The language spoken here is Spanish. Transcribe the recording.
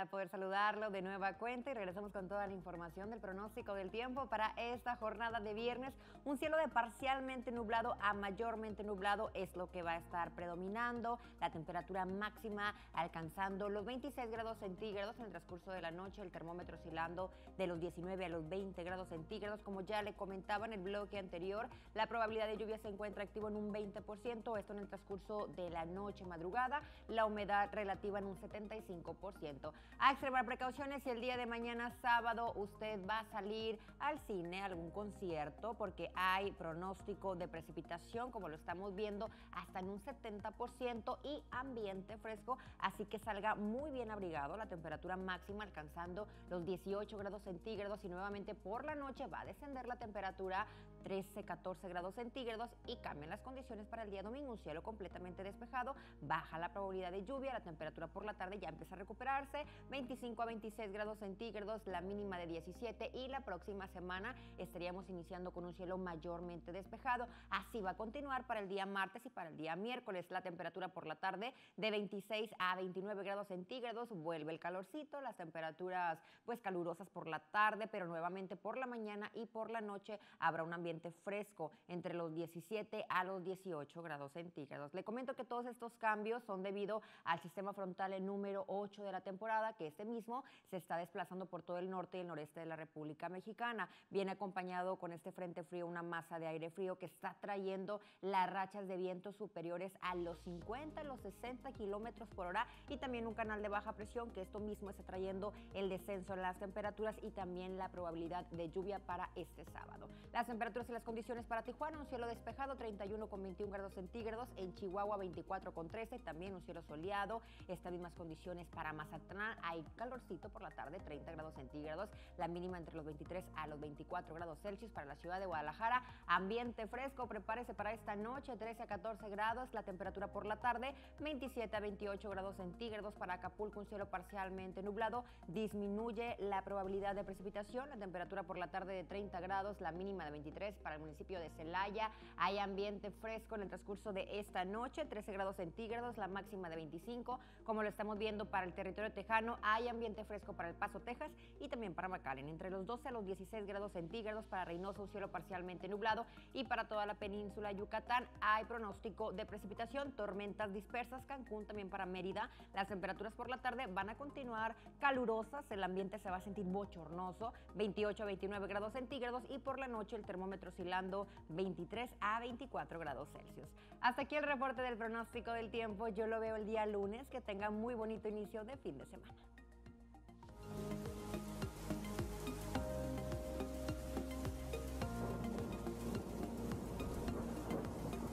Da poder saludarlo de nueva cuenta y regresamos con toda la información del pronóstico del tiempo para esta jornada de viernes. Un cielo de parcialmente nublado a mayormente nublado es lo que va a estar predominando. La temperatura máxima alcanzando los 26 grados centígrados en el transcurso de la noche, el termómetro oscilando de los 19 a los 20 grados centígrados. Como ya le comentaba en el bloque anterior, la probabilidad de lluvia se encuentra activo en un 20%, esto en el transcurso de la noche madrugada, la humedad relativa en un 75%. A extremar precauciones si el día de mañana sábado usted va a salir al cine, a algún concierto, porque hay pronóstico de precipitación, como lo estamos viendo, hasta en un 70% y ambiente fresco, así que salga muy bien abrigado, la temperatura máxima alcanzando los 18 grados centígrados y nuevamente por la noche va a descender la temperatura 13, 14 grados centígrados y cambian las condiciones para el día domingo, un cielo completamente despejado, baja la probabilidad de lluvia, la temperatura por la tarde ya empieza a recuperar 25 a 26 grados centígrados, la mínima de 17 y la próxima semana estaríamos iniciando con un cielo mayormente despejado. Así va a continuar para el día martes y para el día miércoles. La temperatura por la tarde de 26 a 29 grados centígrados, vuelve el calorcito, las temperaturas pues calurosas por la tarde, pero nuevamente por la mañana y por la noche habrá un ambiente fresco entre los 17 a los 18 grados centígrados. Le comento que todos estos cambios son debido al sistema frontal número 8 de la temporada, que este mismo se está desplazando por todo el norte y el noreste de la República Mexicana. Viene acompañado con este frente frío una masa de aire frío que está trayendo las rachas de viento superiores a los 50, los 60 kilómetros por hora y también un canal de baja presión que esto mismo está trayendo el descenso en las temperaturas y también la probabilidad de lluvia para este sábado. Las temperaturas y las condiciones para Tijuana, un cielo despejado, 31 con 21 grados centígrados, en Chihuahua 24 con 13, también un cielo soleado, estas mismas condiciones para Mazatlán hay calorcito por la tarde, 30 grados centígrados, la mínima entre los 23 a los 24 grados Celsius para la ciudad de Guadalajara. Ambiente fresco, prepárese para esta noche, 13 a 14 grados, la temperatura por la tarde, 27 a 28 grados centígrados para Acapulco, un cielo parcialmente nublado, disminuye la probabilidad de precipitación, la temperatura por la tarde de 30 grados, la mínima de 23 para el municipio de Celaya. Hay ambiente fresco en el transcurso de esta noche, 13 grados centígrados, la máxima de 25, como lo estamos viendo para el territorio tejano hay ambiente fresco para El Paso, Texas y también para McAllen. Entre los 12 a los 16 grados centígrados para Reynosa, un cielo parcialmente nublado y para toda la península Yucatán hay pronóstico de precipitación, tormentas dispersas, Cancún también para Mérida. Las temperaturas por la tarde van a continuar calurosas, el ambiente se va a sentir bochornoso, 28 a 29 grados centígrados y por la noche el termómetro oscilando 23 a 24 grados Celsius. Hasta aquí el reporte del pronóstico del tiempo. Yo lo veo el día lunes. Que tenga muy bonito inicio de fin de semana.